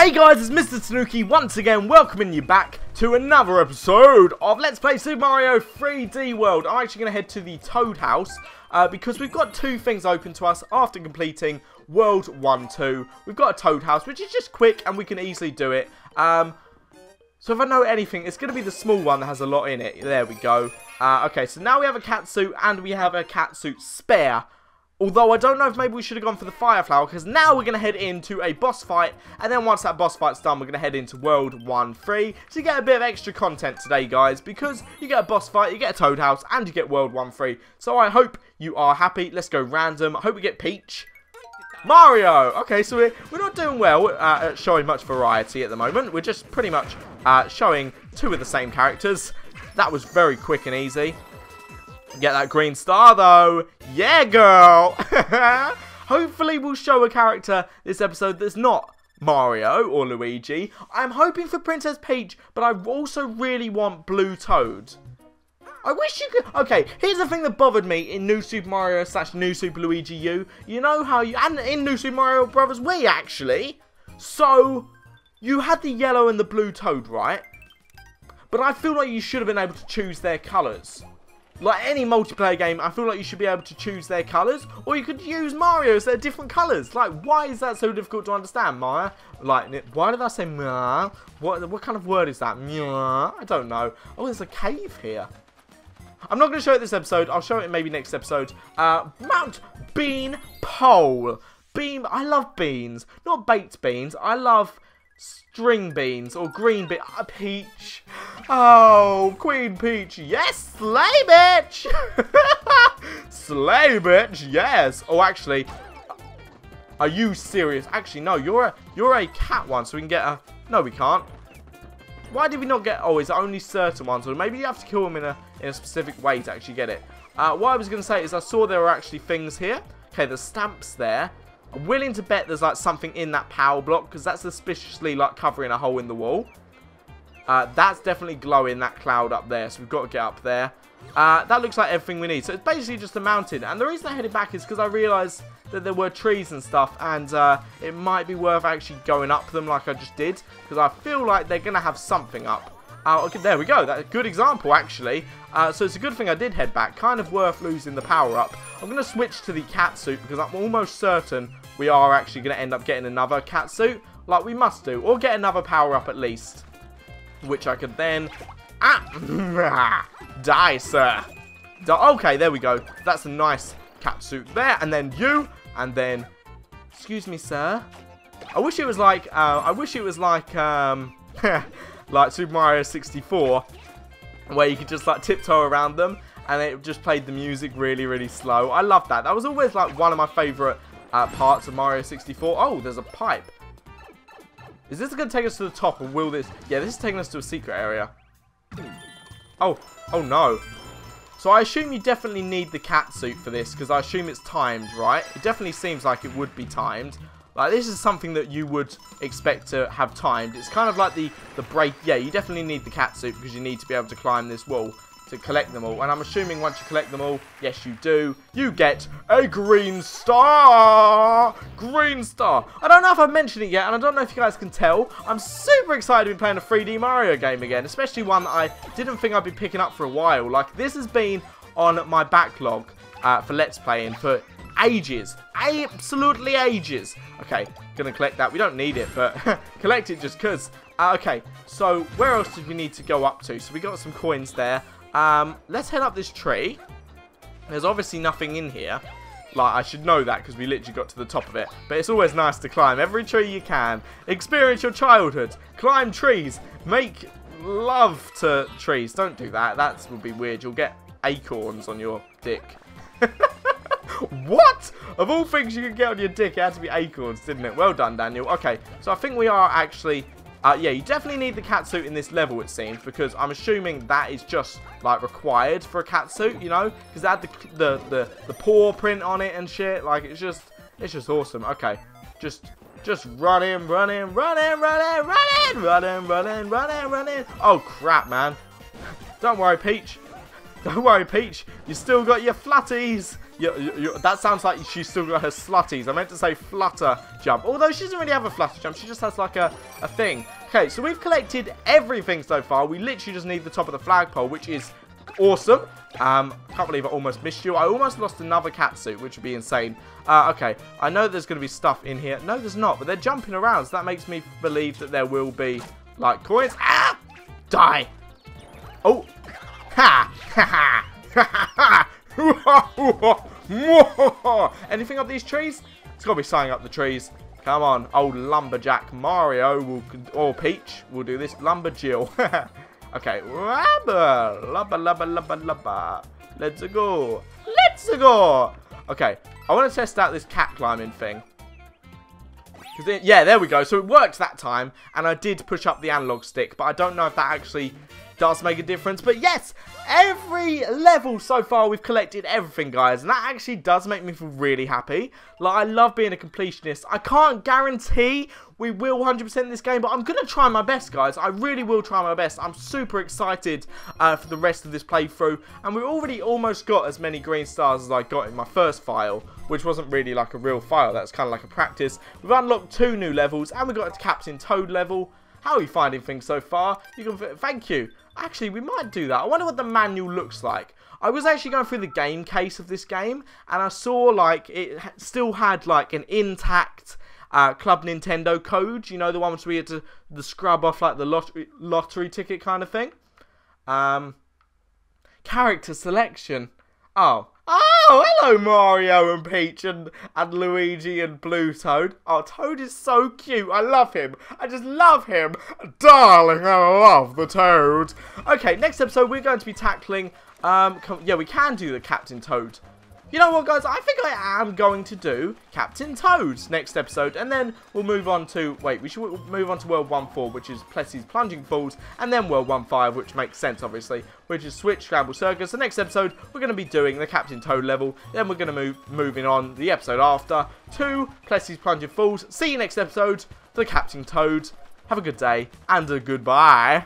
Hey guys, it's Mr. Tanooki once again welcoming you back to another episode of Let's Play Super Mario 3D World. I'm actually going to head to the Toad House uh, because we've got two things open to us after completing World 1, 2. We've got a Toad House, which is just quick and we can easily do it. Um, so if I know anything, it's going to be the small one that has a lot in it. There we go. Uh, okay, so now we have a cat suit and we have a cat suit spare. Although I don't know if maybe we should have gone for the Fire Flower, because now we're going to head into a boss fight, and then once that boss fight's done, we're going to head into World 1 3, to get a bit of extra content today, guys, because you get a boss fight, you get a Toad House, and you get World 1 3. So I hope you are happy. Let's go random. I hope we get Peach. Mario! Okay, so we're, we're not doing well uh, at showing much variety at the moment. We're just pretty much uh, showing two of the same characters. That was very quick and easy. Get that green star, though. Yeah, girl. Hopefully we'll show a character this episode that's not Mario or Luigi. I'm hoping for Princess Peach, but I also really want Blue Toad. I wish you could... Okay, here's the thing that bothered me in New Super Mario slash New Super Luigi U. You know how you... And in New Super Mario Brothers Wii, actually. So, you had the yellow and the blue Toad, right? But I feel like you should have been able to choose their colours. Like any multiplayer game, I feel like you should be able to choose their colours, or you could use Mario's are different colours. Like, why is that so difficult to understand, Maya? Like, why did I say Mia? What, what kind of word is that? Mia? I don't know. Oh, there's a cave here. I'm not going to show it this episode. I'll show it maybe next episode. Uh, Mount Bean Pole. Bean. I love beans. Not baked beans. I love string beans or green bean. Uh, peach. Oh, Queen Peach. Yes, slay bitch. slay bitch. Yes. Oh, actually, are you serious? Actually, no. You're a you're a cat one, so we can get a. No, we can't. Why did we not get... Oh, it's only certain ones. Or maybe you have to kill them in a, in a specific way to actually get it. Uh, what I was going to say is I saw there were actually things here. Okay, the stamps there. I'm willing to bet there's like something in that power block because that's suspiciously like covering a hole in the wall. Uh, that's definitely glowing that cloud up there, so we've got to get up there. Uh, that looks like everything we need. So it's basically just a mountain. And the reason I headed back is because I realised that there were trees and stuff. And uh, it might be worth actually going up them like I just did. Because I feel like they're going to have something up. Uh, okay, there we go. That's a good example, actually. Uh, so it's a good thing I did head back. Kind of worth losing the power up. I'm going to switch to the cat suit because I'm almost certain we are actually going to end up getting another cat suit. Like we must do. Or get another power up at least. Which I could then... Ah! Die, sir. Die. Okay, there we go. That's a nice cat suit there. And then you. And then... Excuse me, sir. I wish it was like... Uh, I wish it was like... Um, like Super Mario 64. Where you could just like tiptoe around them. And it just played the music really, really slow. I love that. That was always like one of my favourite uh, parts of Mario 64. Oh, there's a pipe. Is this going to take us to the top or will this... Yeah, this is taking us to a secret area. Oh, oh no. So I assume you definitely need the cat suit for this because I assume it's timed, right? It definitely seems like it would be timed. Like, this is something that you would expect to have timed. It's kind of like the, the break. Yeah, you definitely need the cat suit because you need to be able to climb this wall to collect them all. And I'm assuming once you collect them all, yes you do, you get a green star! Green star! I don't know if I've mentioned it yet, and I don't know if you guys can tell, I'm super excited to be playing a 3D Mario game again, especially one that I didn't think I'd be picking up for a while. Like, this has been on my backlog uh, for Let's Playing for ages. Absolutely ages. Okay, gonna collect that. We don't need it, but collect it just because. Uh, okay, so where else did we need to go up to? So we got some coins there. Um, let's head up this tree. There's obviously nothing in here. Like, I should know that because we literally got to the top of it. But it's always nice to climb every tree you can. Experience your childhood. Climb trees. Make love to trees. Don't do that. That would be weird. You'll get acorns on your dick. what? Of all things you could get on your dick, it had to be acorns, didn't it? Well done, Daniel. Okay, so I think we are actually uh, yeah, you definitely need the cat suit in this level, it seems, because I'm assuming that is just, like, required for a cat suit, you know? Because it had the, the, the, the paw print on it and shit. Like, it's just, it's just awesome. Okay, just, just running, running, running, running, running, running, running, running, running. Oh, crap, man. Don't worry, Peach. Don't worry, Peach. You still got your flutties. You, you, that sounds like she's still got her slutties. I meant to say flutter jump. Although she doesn't really have a flutter jump. She just has like a, a thing. Okay, so we've collected everything so far. We literally just need the top of the flagpole, which is awesome. Um, can't believe I almost missed you. I almost lost another cat suit, which would be insane. Uh, okay, I know there's going to be stuff in here. No, there's not, but they're jumping around, so that makes me believe that there will be, like, coins. Ah! Die! Oh! Ha! Ha! Ha ha! Ha ha! Anything up these trees? It's got to be signing up the trees. Come on, old lumberjack Mario will, or Peach will do this. Lumberjill. Okay, rubber, lubba, lubba, lubba, lubba. Let's go. Let's go. Okay, I want to test out this cat climbing thing. It, yeah, there we go. So it worked that time, and I did push up the analog stick, but I don't know if that actually does make a difference. But yes, every level so far we've collected everything, guys. And that actually does make me feel really happy. Like, I love being a completionist. I can't guarantee we will 100% this game, but I'm going to try my best, guys. I really will try my best. I'm super excited uh, for the rest of this playthrough. And we've already almost got as many green stars as I got in my first file, which wasn't really like a real file. That's kind of like a practice. We've unlocked two new levels, and we got a Captain Toad level. How are you finding things so far? You can thank you. Actually, we might do that. I wonder what the manual looks like. I was actually going through the game case of this game, and I saw like it still had like an intact uh, Club Nintendo code. You know, the one which we had to the scrub off like the lottery, lottery ticket kind of thing. Um, character selection. Oh, Oh, hello Mario and Peach and, and Luigi and Blue Toad. Oh, Toad is so cute. I love him. I just love him. Darling, I love the Toad. Okay, next episode we're going to be tackling... Um, yeah, we can do the Captain Toad you know what, guys? I think I am going to do Captain Toad's next episode, and then we'll move on to... Wait, we should move on to World 1-4, which is Plessie's Plunging Falls, and then World 1-5, which makes sense, obviously, which is Switch Scramble Circus. The next episode, we're going to be doing the Captain Toad level, then we're going to move moving on the episode after to Plessie's Plunging Falls. See you next episode for the Captain Toad. Have a good day, and a goodbye.